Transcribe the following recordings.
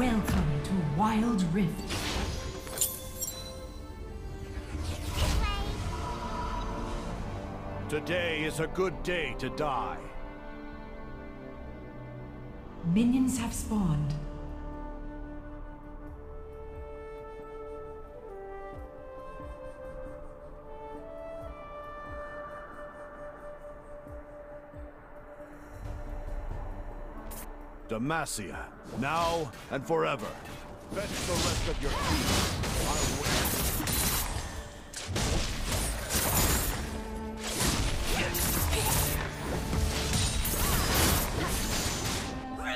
Welcome to Wild Rift. Today is a good day to die. Minions have spawned. Demacia, now and forever. Fetch the rest of your team.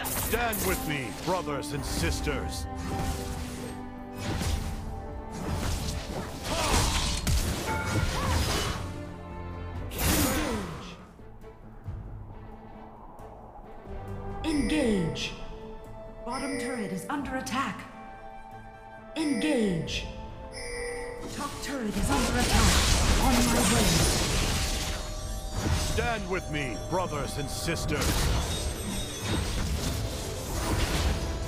Stand with me, brothers and sisters. Engage. Bottom turret is under attack. Engage. Top turret is under attack. On my way. Stand with me, brothers and sisters.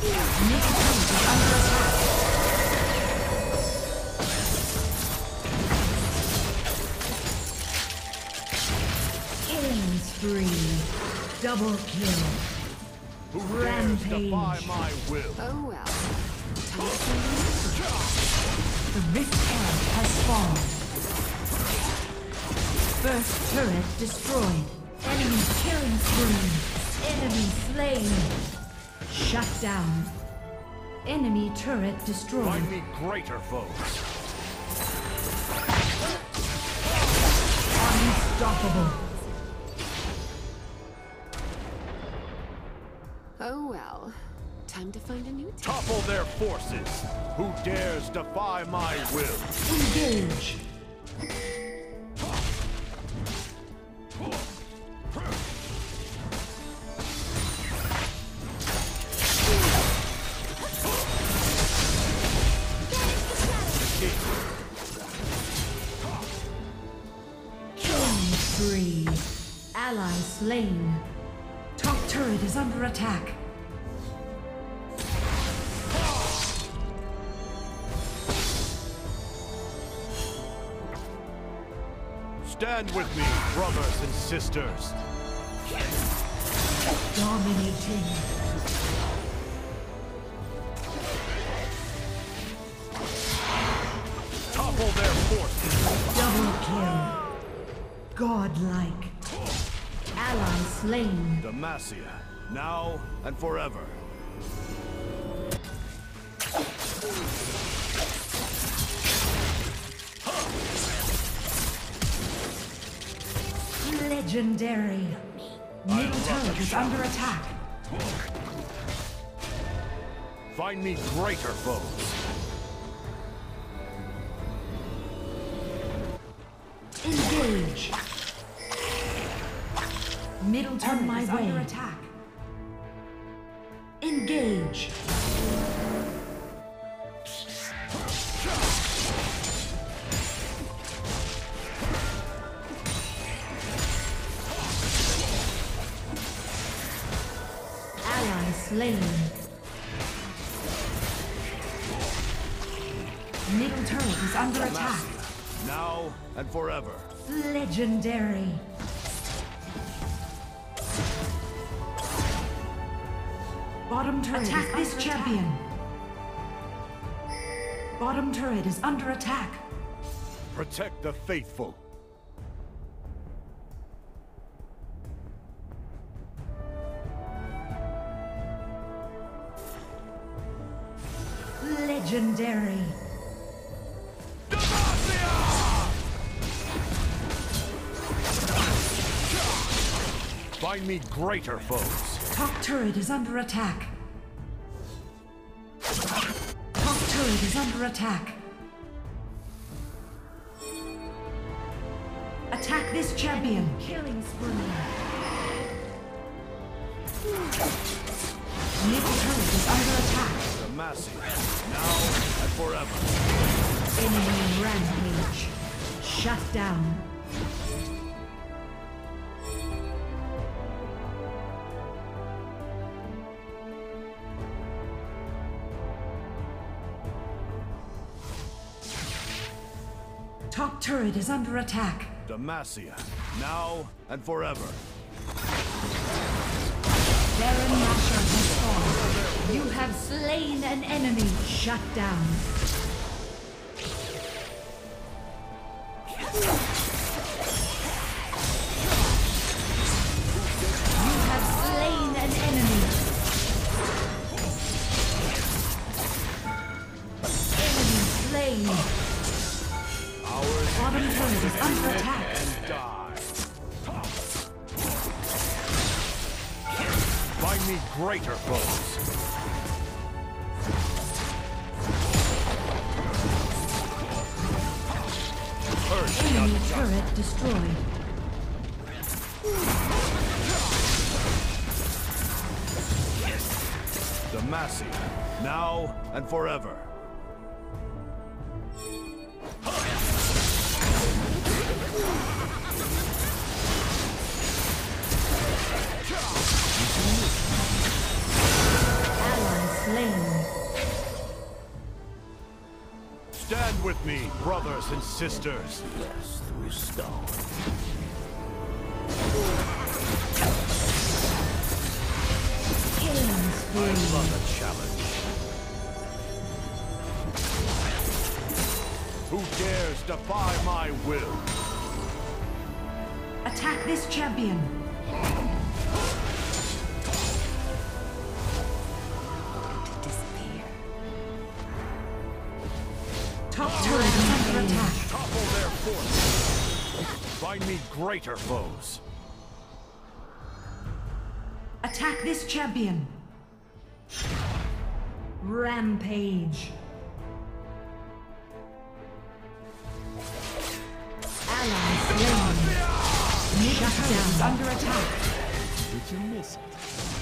Middle turret is under attack. Killing spree. Double kill. Who dares defy my will? Oh well. Time to see The Rift Herald has spawned. First turret destroyed. Enemy killing spree. Enemy slain. Shut down. Enemy turret destroyed. Find me greater foes. Unstoppable. Time to find a new town. Topple their forces. Who dares defy my will? Engage. Killing spree. Ally slain. Top turret is under attack. Stand with me, brothers and sisters. Dominating. Topple their forces. Double kill. Godlike. Ally slain. Demacia, now and forever. Legendary. Middle turret is under attack. Find me greater foes. Engage. Middle turret is under attack. Engage. Slain. Middle turret is under attack. Now and forever. Legendary. Bottom turret attack this champion. Bottom turret is under attack. Protect the faithful. Legendary. Find me greater foes. Top turret is under attack. Top turret is under attack. Attack this champion. Killing spree. Middle turret is under mercy, now and forever. Enemy rampage. Shut down. Top turret is under attack. Demacia, now and forever. Baron slain an enemy. Shut down. You have slain an enemy. Enemy slain. Bottom turret is under attack. Find me greater foes. Enemy turret destroyed. The Demacia, now and forever. With me, brothers and sisters. Yes, through stone. I love a challenge. Who dares defy my will? Attack this champion. Find me greater foes. Attack this champion. Rampage. Ally slain. Shut down. Under attack. Did you miss it?